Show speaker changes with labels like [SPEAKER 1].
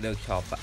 [SPEAKER 1] เลิกช็อปอะ